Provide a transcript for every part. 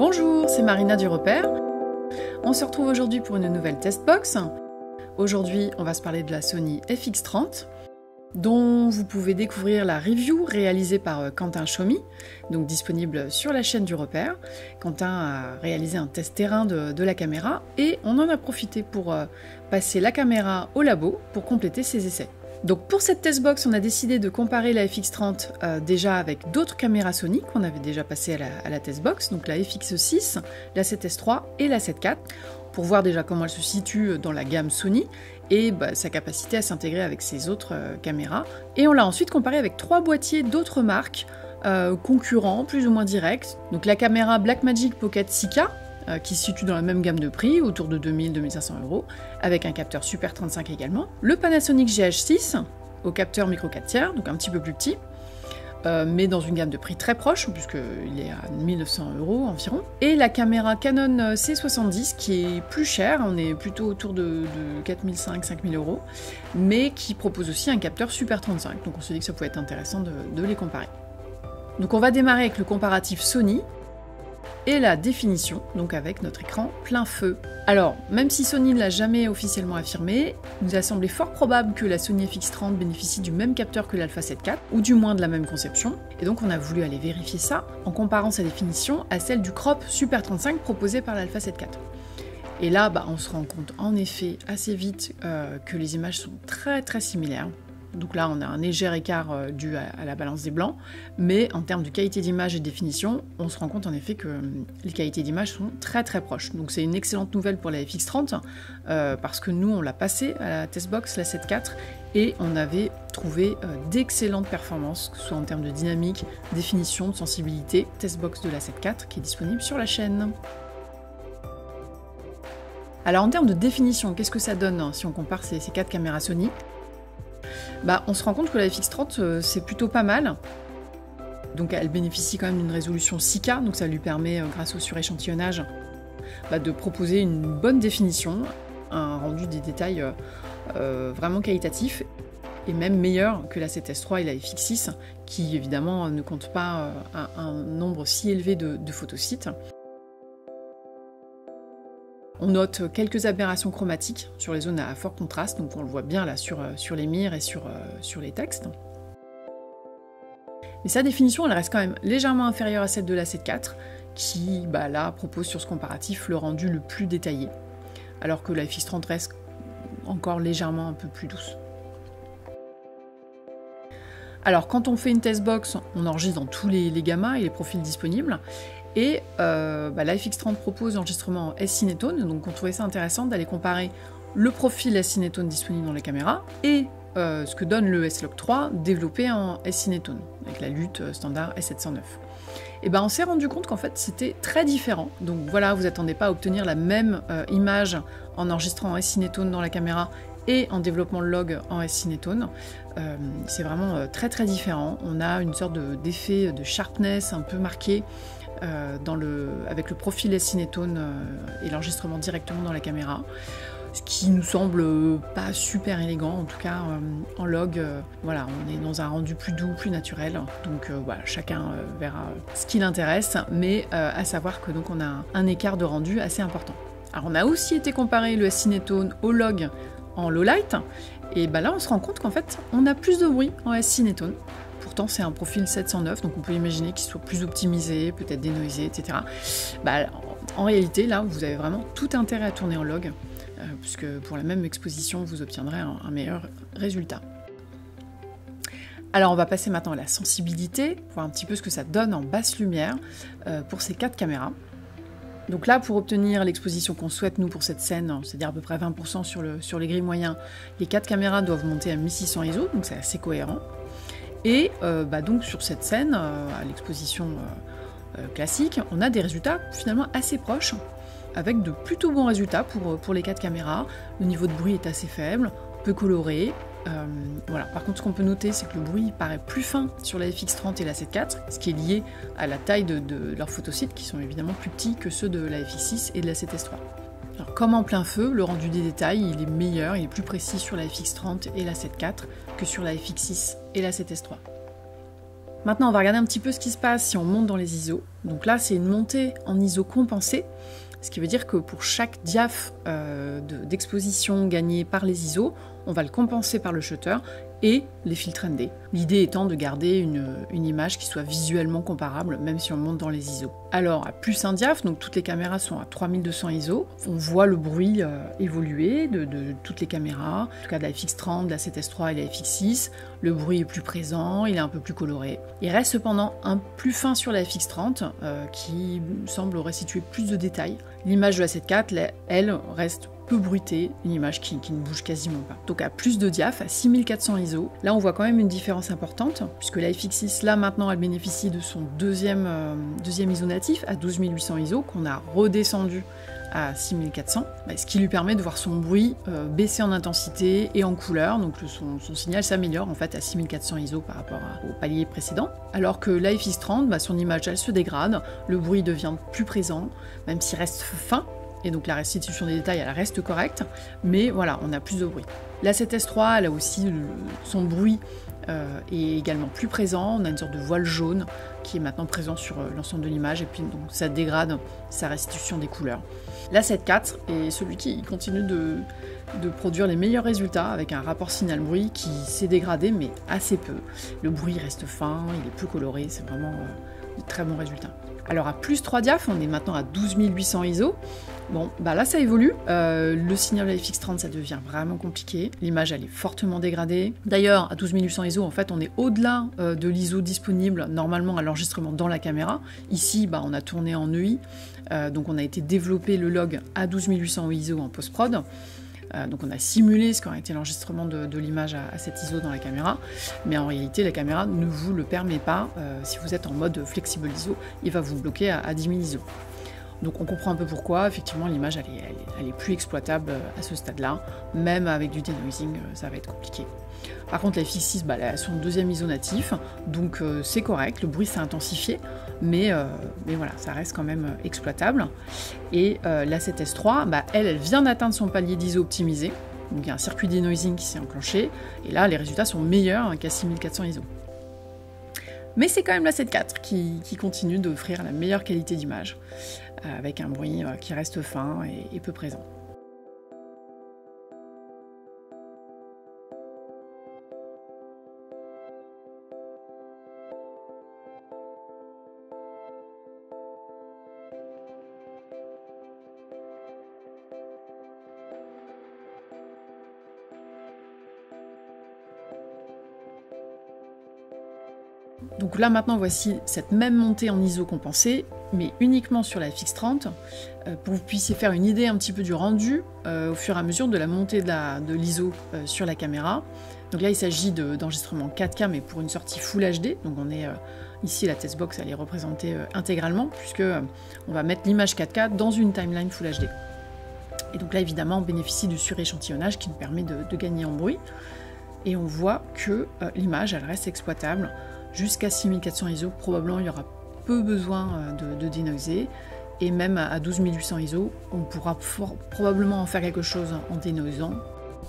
Bonjour, c'est Marina du Repère. On se retrouve aujourd'hui pour une nouvelle test box. Aujourd'hui, on va se parler de la Sony FX30 dont vous pouvez découvrir la review réalisée par euh, Quentin Chaumy, donc disponible sur la chaîne du repère. Quentin a réalisé un test terrain de, la caméra et on en a profité pour euh, passer la caméra au labo pour compléter ses essais. Donc pour cette test box, on a décidé de comparer la FX30 euh, déjà avec d'autres caméras Sony qu'on avait déjà passées à la, test box, donc la FX6, la 7S 3 et la 7 IV pour voir déjà comment elle se situe dans la gamme Sony et bah, sa capacité à s'intégrer avec ses autres euh, caméras. Et on l'a ensuite comparé avec trois boîtiers d'autres marques euh, concurrents, plus ou moins directs. Donc la caméra Blackmagic Pocket 6K, euh, qui se situe dans la même gamme de prix, autour de 2000-2500 euros, avec un capteur Super 35 également. Le Panasonic GH6, au capteur micro 4 tiers, donc un petit peu plus petit, euh, mais dans une gamme de prix très proche, puisqu'il est à 1900 euros environ. Et la caméra Canon C70 qui est plus chère, on est plutôt autour de, 4500-5000 euros, mais qui propose aussi un capteur Super 35. Donc on se dit que ça pouvait être intéressant de les comparer. Donc on va démarrer avec le comparatif Sony, et la définition, donc avec notre écran plein feu. Alors, même si Sony ne l'a jamais officiellement affirmé, il nous a semblé fort probable que la Sony FX30 bénéficie du même capteur que l'Alpha 7 IV, ou du moins de la même conception, et donc on a voulu aller vérifier ça en comparant sa définition à celle du crop Super 35 proposé par l'Alpha 7 IV. Et là, bah, on se rend compte en effet assez vite euh, que les images sont très très similaires. Donc là, on a un léger écart euh, dû à, la balance des blancs, mais en termes de qualité d'image et de définition, on se rend compte en effet que hum, les qualités d'image sont très très proches. Donc c'est une excellente nouvelle pour la FX30, euh, parce que nous, on l'a passé à la testbox, la 7.4, et on avait trouvé euh, d'excellentes performances, que ce soit en termes de dynamique, définition, de sensibilité, testbox de la 7.4 qui est disponible sur la chaîne. Alors en termes de définition, qu'est-ce que ça donne hein, si on compare ces, ces quatre caméras Sony? Bah, on se rend compte que la FX30 euh, c'est plutôt pas mal. Donc elle bénéficie quand même d'une résolution 6K, donc ça lui permet, euh, grâce au suréchantillonnage, bah, de proposer une bonne définition, un rendu des détails euh, vraiment qualitatif, et même meilleur que la 7S3 et la FX6, qui évidemment ne comptent pas un, nombre si élevé de photosites. On note quelques aberrations chromatiques sur les zones à fort contraste, donc on le voit bien là sur, euh, les mires et sur, euh, sur les textes. Mais sa définition, elle reste quand même légèrement inférieure à celle de la 7.4, qui, bah, là, propose sur ce comparatif le rendu le plus détaillé, alors que la FX30 reste encore légèrement un peu plus douce. Alors, quand on fait une test box, on enregistre dans tous les, les gammas et les profils disponibles, et euh, bah, la FX30 propose l'enregistrement en S-Cinetone, donc on trouvait ça intéressant d'aller comparer le profil S-Cinetone disponible dans les caméras et euh, ce que donne le S-Log 3 développé en S-Cinetone, avec la lutte euh, standard S709. Et ben on s'est rendu compte qu'en fait c'était très différent. Donc voilà, vous attendez pas à obtenir la même image en enregistrant en S-Cinetone dans la caméra et en développement log en S-Cinetone. c'est vraiment très très différent. On a une sorte d'effet de, sharpness un peu marqué euh, avec le profil S-Cinetone euh, et l'enregistrement directement dans la caméra. Ce qui nous semble pas super élégant, en tout cas euh, en log, voilà, on est dans un rendu plus doux, plus naturel. Donc voilà, chacun verra ce qui l'intéresse, mais à savoir que donc on a un, écart de rendu assez important. Alors on a aussi été comparé le S-Cinetone au log en low light, et bah là on se rend compte qu'en fait on a plus de bruit en S-Cinetone. Pourtant, c'est un profil 709, donc on peut imaginer qu'il soit plus optimisé, peut-être dénoisé, etc. Bah, en réalité, là, vous avez vraiment tout intérêt à tourner en log, euh, puisque pour la même exposition, vous obtiendrez un, meilleur résultat. Alors on va passer maintenant à la sensibilité, voir un petit peu ce que ça donne en basse lumière euh, pour ces quatre caméras. Donc là, pour obtenir l'exposition qu'on souhaite, nous, pour cette scène, c'est-à-dire à peu près 20% sur, le, sur les grilles moyens, les quatre caméras doivent monter à 1600 ISO, donc c'est assez cohérent. Et euh, bah, donc sur cette scène, euh, à l'exposition euh, classique, on a des résultats finalement assez proches, avec de plutôt bons résultats pour, les quatre caméras. Le niveau de bruit est assez faible, peu coloré. voilà. Par contre, ce qu'on peut noter, c'est que le bruit paraît plus fin sur la FX30 et la 7.4, ce qui est lié à la taille de, de leurs photosites, qui sont évidemment plus petits que ceux de la FX6 et de la 7S3. Comme en plein feu, le rendu des détails il est meilleur, il est plus précis sur la FX30 et la 7.4 que sur la FX6 et la 7S3. Maintenant, on va regarder un petit peu ce qui se passe si on monte dans les ISO. Donc là, c'est une montée en ISO compensée, ce qui veut dire que pour chaque diaph euh, d'exposition gagnée par les ISO, on va le compenser par le shutter et les filtres ND. L'idée étant de garder une, image qui soit visuellement comparable, même si on monte dans les ISO. Alors, à plus un diaph, donc toutes les caméras sont à 3200 ISO, on voit le bruit euh, évoluer de, toutes les caméras, en tout cas de la FX30, de la 7S3 et de la FX6. Le bruit est plus présent, il est un peu plus coloré. Il reste cependant un plus fin sur la FX30, euh, qui semble restituer plus de détails. L'image de la 7.4, elle, reste peu bruitée, une image qui, ne bouge quasiment pas. Donc à plus de diaph, à 6400 ISO, là on voit quand même une différence importante, puisque la FX6 là maintenant elle bénéficie de son deuxième, euh, deuxième ISO natif à 12800 ISO qu'on a redescendu à 6400, bah, ce qui lui permet de voir son bruit euh, baisser en intensité et en couleur, donc son, signal s'améliore en fait à 6400 ISO par rapport au palier précédent. Alors que la FX30, bah, son image elle se dégrade, le bruit devient plus présent, même s'il reste fin, et donc la restitution des détails, elle reste correcte, mais voilà, on a plus de bruit. La 7S3, elle a aussi son bruit euh, est également plus présent, on a une sorte de voile jaune qui est maintenant présent sur euh, l'ensemble de l'image, et puis donc ça dégrade sa restitution des couleurs. La 7.4 est celui qui continue de, produire les meilleurs résultats avec un rapport signal-bruit qui s'est dégradé mais assez peu. Le bruit reste fin, il est peu coloré, c'est vraiment euh, de très bons résultats. Alors à plus 3 diaph, on est maintenant à 12800 ISO. Bon, bah là ça évolue. Euh, le signal FX30 ça devient vraiment compliqué. L'image elle est fortement dégradée. D'ailleurs, à 12800 ISO, en fait, on est au-delà euh, de l'ISO disponible normalement à l'enregistrement dans la caméra. Ici, bah, on a tourné en EI, euh, donc on a été développé le log à 12800 ISO en post-prod. Donc on a simulé ce qu'aurait été l'enregistrement de, l'image à, cette ISO dans la caméra, mais en réalité la caméra ne vous le permet pas. si vous êtes en mode flexible ISO, il va vous bloquer à, à 10 000 ISO. Donc on comprend un peu pourquoi, effectivement l'image elle, est, plus exploitable euh, à ce stade-là, même avec du denoising euh, ça va être compliqué. Par contre la FX6 bah, elle a son deuxième ISO natif, donc euh, c'est correct, le bruit s'est intensifié, mais, voilà, ça reste quand même exploitable. Et la 7S3, bah, elle, elle vient d'atteindre son palier d'ISO optimisé, donc il y a un circuit denoising qui s'est enclenché, et là les résultats sont meilleurs qu'à 6400 ISO. Mais c'est quand même la 7.4 qui, qui continue d'offrir la meilleure qualité d'image, avec un bruit euh, qui reste fin et peu présent. Donc là maintenant voici cette même montée en ISO compensée, mais uniquement sur la FX30, euh, pour que vous puissiez faire une idée un petit peu du rendu euh, au fur et à mesure de la montée de l'ISO euh, sur la caméra. Donc là il s'agit d'enregistrement 4K mais pour une sortie Full HD, donc on est ici la testbox elle est représentée intégralement puisque on va mettre l'image 4K dans une timeline Full HD. Et donc là évidemment on bénéficie du suréchantillonnage qui nous permet de gagner en bruit. Et on voit que l'image elle reste exploitable jusqu'à 6400 ISO, probablement il y aura peu besoin euh, de, de Et même à 12800 ISO, on pourra probablement en faire quelque chose en dénoisant.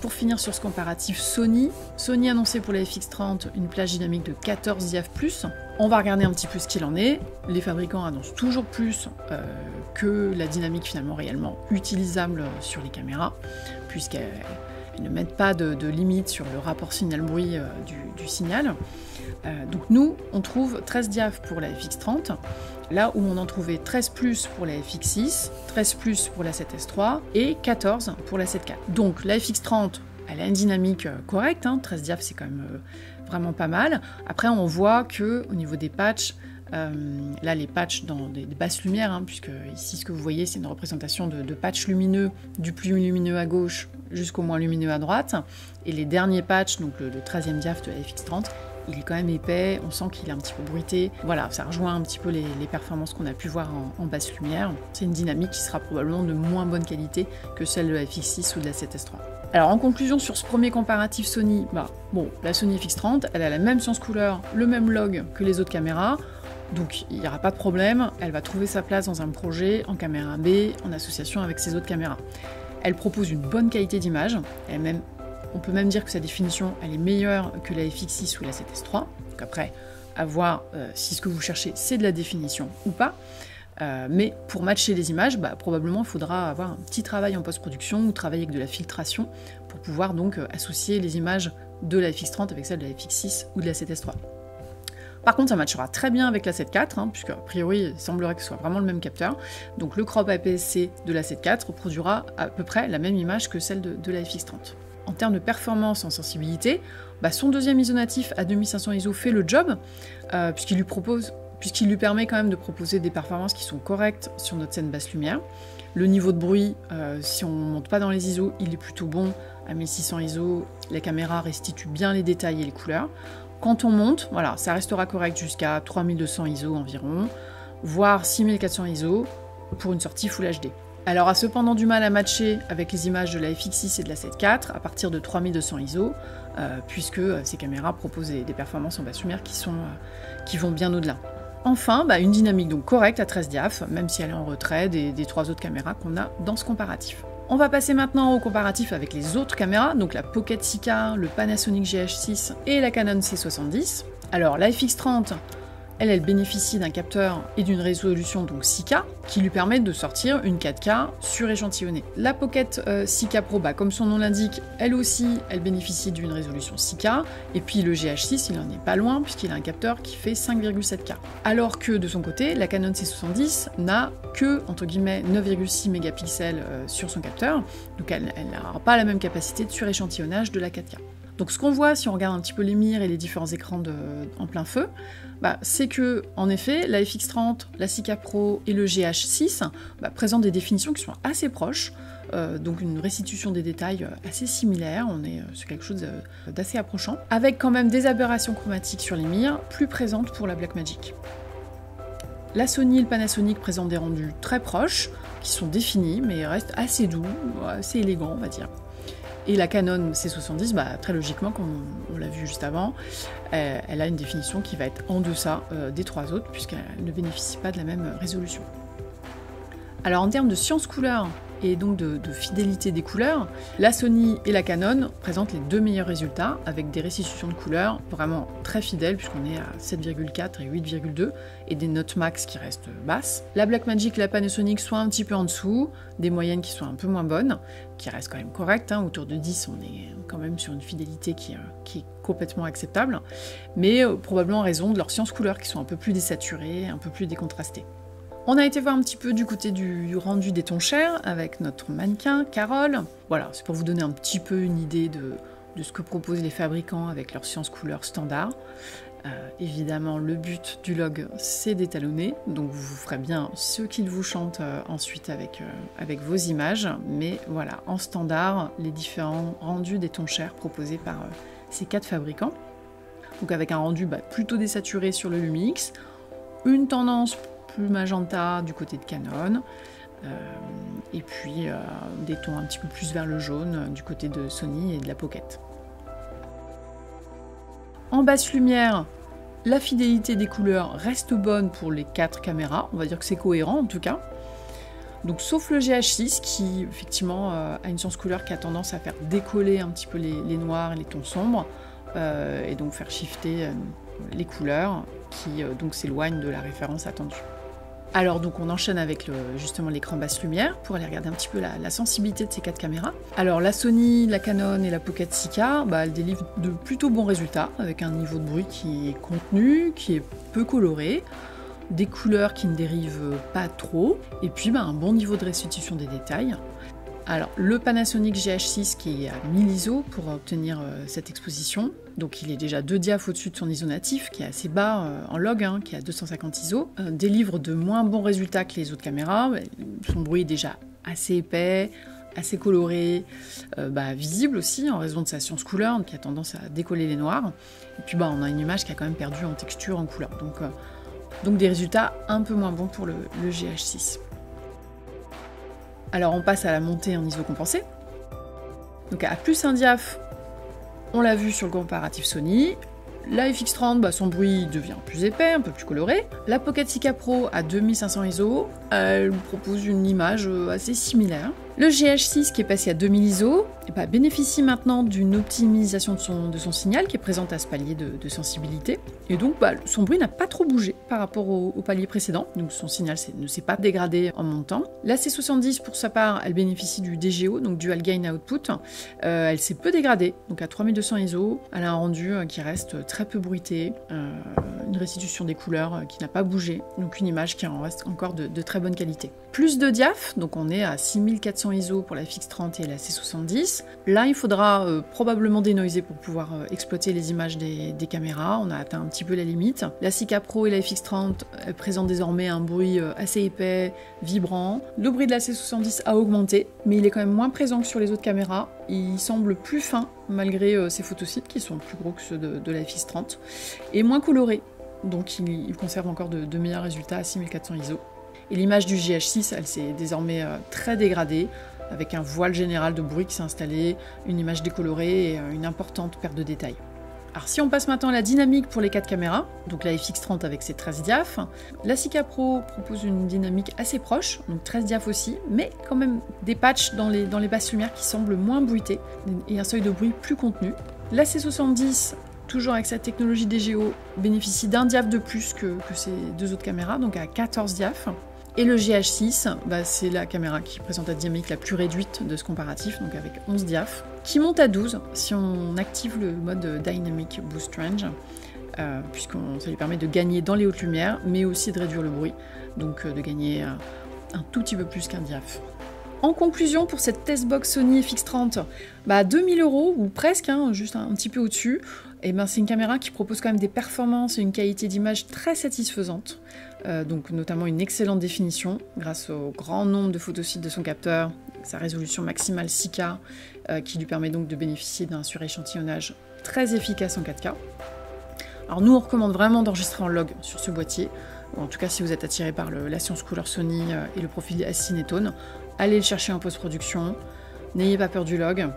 Pour finir sur ce comparatif Sony, Sony a annoncé pour la FX30 une plage dynamique de 14 diaph+. On va regarder un petit peu ce qu'il en est. Les fabricants annoncent toujours plus euh, que la dynamique finalement réellement utilisable sur les caméras, puisqu'elles ne mettent pas de, limite sur le rapport signal-bruit euh, du, signal. Euh, donc nous, on trouve 13 diaph pour la FX30, là où on en trouvait 13 plus pour la FX6, 13 plus pour la 7S3 et 14 pour la 7.4. Donc la FX30, elle a une dynamique euh, correcte, 13 hein. diaph c'est quand même vraiment pas mal. Après on voit que au niveau des patchs, là, les patchs dans des, basses lumières, hein, puisque ici, ce que vous voyez, c'est une représentation de, de patchs lumineux, du plus lumineux à gauche jusqu'au moins lumineux à droite. Et les derniers patchs, donc le, 13e diaph de la FX30, il est quand même épais, on sent qu'il est un petit peu bruité. Voilà, ça rejoint un petit peu les, performances qu'on a pu voir en, basse lumière. C'est une dynamique qui sera probablement de moins bonne qualité que celle de la FX6 ou de la 7S3. Alors en conclusion sur ce premier comparatif Sony, bah bon, la Sony FX30, elle a la même science couleur, le même log que les autres caméras, donc il n'y aura pas de problème, elle va trouver sa place dans un projet en caméra B en association avec ses autres caméras. Elle propose une bonne qualité d'image. On peut même dire que sa définition, est meilleure que la FX6 ou la 7S3. Donc après, à voir euh, si ce que vous cherchez c'est de la définition ou pas. Euh, mais pour matcher les images, bah, probablement il faudra avoir un petit travail en post-production ou travailler avec de la filtration pour pouvoir donc euh, associer les images de la FX30 avec celles de la FX6 ou de la 7S3. Par contre, ça matchera très bien avec la 7.4, hein, puisque a priori, il semblerait que ce soit vraiment le même capteur. Donc le crop APS-C de la 7.4 reproduira à peu près la même image que celle de, la FX30. En termes de performance en sensibilité, bah, son deuxième ISO natif à 2500 ISO fait le job, euh, puisqu'il lui permet quand même de proposer des performances qui sont correctes sur notre scène basse lumière. Le niveau de bruit, euh, si on ne monte pas dans les ISO, il est plutôt bon. À 1600 ISO, la caméra restitue bien les détails et les couleurs. Quand on monte, voilà, ça restera correct jusqu'à 3200 ISO environ, voire 6400 ISO pour une sortie Full HD. Alors a cependant du mal à matcher avec les images de la FX6 et de la 7.4 à partir de 3200 ISO, euh, puisque euh, ces caméras proposent des, performances en basse lumière qui, sont, euh, qui vont bien au-delà. Enfin, bah, une dynamique donc correcte à 13 diaph, même si elle est en retrait des, des trois autres caméras qu'on a dans ce comparatif. On va passer maintenant au comparatif avec les autres caméras, donc la Pocket 6K, le Panasonic GH6 et la Canon C70. Alors la FX30, elle, elle bénéficie d'un capteur et d'une résolution donc 6K qui lui permettent de sortir une 4K suréchantillonnée. La Pocket 6K euh, Pro, bah, comme son nom l'indique, elle aussi, elle bénéficie d'une résolution 6K. Et puis le GH6, il en est pas loin puisqu'il a un capteur qui fait 5,7K. Alors que de son côté, la Canon C70 n'a que entre guillemets 9,6 mégapixels euh, sur son capteur, donc elle n'aura pas la même capacité de suréchantillonnage de la 4K. Donc ce qu'on voit si on regarde un petit peu les mires et les différents écrans en plein feu, bah, c'est que en effet la FX30, la 6K Pro et le GH6 bah, présentent des définitions qui sont assez proches, euh, donc une restitution des détails euh, assez similaire, on est euh, sur quelque chose d'assez approchant, avec quand même des aberrations chromatiques sur les mires plus présentes pour la Blackmagic. La Sony et le Panasonic présentent des rendus très proches, qui sont définis, mais restent assez doux, assez élégants, on va dire. Et la Canon C70, bah, très logiquement, comme on, l'a vu juste avant, euh, elle a une définition qui va être en deçà euh, des trois autres, puisqu'elle ne bénéficie pas de la même résolution. Alors en termes de science couleur, et donc de, fidélité des couleurs, la Sony et la Canon présentent les deux meilleurs résultats avec des restitutions de couleurs vraiment très fidèles puisqu'on est à 7,4 et 8,2 et des notes max qui restent basses. La Blackmagic et la Panasonic sont un petit peu en dessous, des moyennes qui sont un peu moins bonnes, qui restent quand même correctes, hein. autour de 10 on est quand même sur une fidélité qui, est complètement acceptable, mais euh, probablement en raison de leurs sciences couleurs qui sont un peu plus désaturées, un peu plus décontrastées. On a été voir un petit peu du côté du rendu des tons chers avec notre mannequin Carole. Voilà, c'est pour vous donner un petit peu une idée de, ce que proposent les fabricants avec leur science couleur standard. Euh, évidemment, le but du log, c'est d'étalonner, donc vous ferez bien ce qu'il vous chante euh, ensuite avec, euh, avec vos images, mais voilà, en standard, les différents rendus des tons chers proposés par ces quatre fabricants. Donc avec un rendu bah, plutôt désaturé sur le Lumix, une tendance plus magenta du côté de Canon. Euh, et puis euh, des tons un petit peu plus vers le jaune euh, du côté de Sony et de la Pocket. En basse lumière, la fidélité des couleurs reste bonne pour les quatre caméras, on va dire que c'est cohérent en tout cas. Donc sauf le GH6 qui effectivement a une science couleur qui a tendance à faire décoller un petit peu les, noirs et les tons sombres et donc faire shifter les couleurs qui donc s'éloignent de la référence attendue. Alors donc on enchaîne avec justement l'écran basse lumière pour aller regarder un petit peu la, sensibilité de ces quatre caméras. Alors la Sony, la Canon et la Pocket 6K, bah, elles délivrent de plutôt bons résultats avec un niveau de bruit qui est contenu, qui est peu coloré, des couleurs qui ne dérivent pas trop, et puis bah, un bon niveau de restitution des détails. Alors, le Panasonic GH6 qui est à 1000 ISO pour obtenir euh, cette exposition. Donc, il est déjà deux diaph au-dessus de son ISO natif, qui est assez bas euh, en log, hein, qui est à 250 ISO. Euh, délivre de moins bons résultats que les autres caméras. Son bruit est déjà assez épais, assez coloré, bah, visible aussi en raison de sa science couleur, qui a tendance à décoller les noirs. Et puis, bah, on a une image qui a quand même perdu en texture, en couleur. Donc, donc des résultats un peu moins bons pour le GH6. Alors on passe à la montée en ISO compensé. Donc à plus un diaph, on l'a vu sur le comparatif Sony. La FX30, bah, son bruit devient plus épais, un peu plus coloré. La Pocket 6K Pro à 2500 ISO, elle propose une image euh, assez similaire. Le GH6 qui est passé à 2000 ISO eh ben, bénéficie maintenant d'une optimisation de son, signal qui est présente à ce palier de, sensibilité. Et donc bah, son bruit n'a pas trop bougé par rapport au, palier précédent, donc son signal ne s'est pas dégradé en montant. La C70 pour sa part, elle bénéficie du DGO, donc Dual Gain Output. Euh, elle s'est peu dégradée, donc à 3200 ISO, elle a un rendu euh, qui reste très peu bruité, euh, une restitution des couleurs qui n'a pas bougé, donc une image qui en reste encore de, de très bonne qualité. Plus de diaph, donc on est à 6400 ISO pour la FX30 et la C70. Là, il faudra euh, probablement dénoiser pour pouvoir euh, exploiter les images des, caméras. On a atteint un petit peu la limite. La Sika Pro et la FX30 présentent désormais un bruit euh, assez épais, vibrant. Le bruit de la C70 a augmenté, mais il est quand même moins présent que sur les autres caméras. Il semble plus fin malgré ses photosites qui sont plus gros que ceux de, la FX30 et moins coloré. Donc il, conserve encore de, de meilleurs résultats à 6400 ISO. Et l'image du GH6, elle s'est désormais euh, très dégradée, avec un voile général de bruit qui s'est installé, une image décolorée et euh, une importante perte de détails. Alors si on passe maintenant à la dynamique pour les 4 caméras, donc la FX30 avec ses 13 diaph, la Sika Pro propose une dynamique assez proche, donc 13 diaph aussi, mais quand même des patchs dans les, basses lumières qui semblent moins bruitées et un seuil de bruit plus contenu. La C70 toujours avec cette technologie DGO, bénéficie d'un diaph de plus que, ces deux autres caméras, donc à 14 diaph. Et le GH6, bah, c'est la caméra qui présente la dynamique la plus réduite de ce comparatif, donc avec 11 diaph, qui monte à 12 si on active le mode Dynamic Boost Range, euh, puisque ça lui permet de gagner dans les hautes lumières, mais aussi de réduire le bruit, donc euh, de gagner euh, un tout petit peu plus qu'un diaph. En conclusion, pour cette testbox Sony FX30, bah 2000 euros ou presque, hein, juste un, petit peu au-dessus, et eh ben c'est une caméra qui propose quand même des performances et une qualité d'image très satisfaisante. Euh, donc notamment une excellente définition grâce au grand nombre de photosites de son capteur, sa résolution maximale 6K euh, qui lui permet donc de bénéficier d'un suréchantillonnage très efficace en 4K. Alors nous on recommande vraiment d'enregistrer en log sur ce boîtier, ou en tout cas si vous êtes attiré par la science couleur Sony euh, et le profil S-Cinétone, allez le chercher en post-production, n'ayez pas peur du log.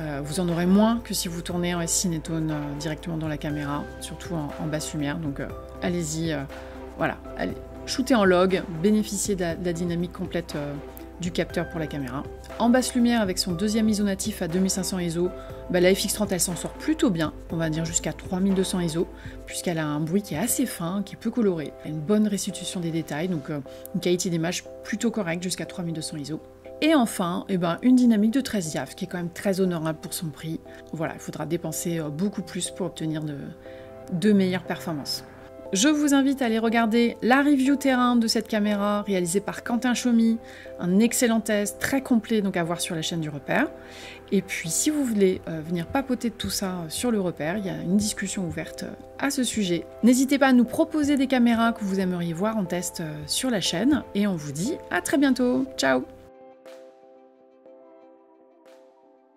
Euh, vous en aurez moins que si vous tournez en S-Cinétone euh, directement dans la caméra, surtout en, basse lumière. Donc euh, allez-y, voilà, allez, shootez en log, bénéficiez de la, dynamique complète du capteur pour la caméra. En basse lumière, avec son deuxième ISO natif à 2500 ISO, bah, la FX30 elle s'en sort plutôt bien, on va dire jusqu'à 3200 ISO, puisqu'elle a un bruit qui est assez fin, qui est peu coloré, une bonne restitution des détails, donc une qualité d'image plutôt correcte jusqu'à 3200 ISO. Et enfin, eh ben, une dynamique de 13 diaph qui est quand même très honorable pour son prix. Voilà, il faudra dépenser euh, beaucoup plus pour obtenir de meilleures performances. Je vous invite à aller regarder la review terrain de cette caméra réalisée par Quentin Chaumy, un excellent test très complet donc à voir sur la chaîne du repère. Et puis si vous voulez euh, venir papoter de tout ça euh, sur le repère, il y a une discussion ouverte à ce sujet. N'hésitez pas à nous proposer des caméras que vous aimeriez voir en test sur la chaîne et on vous dit à très bientôt. Ciao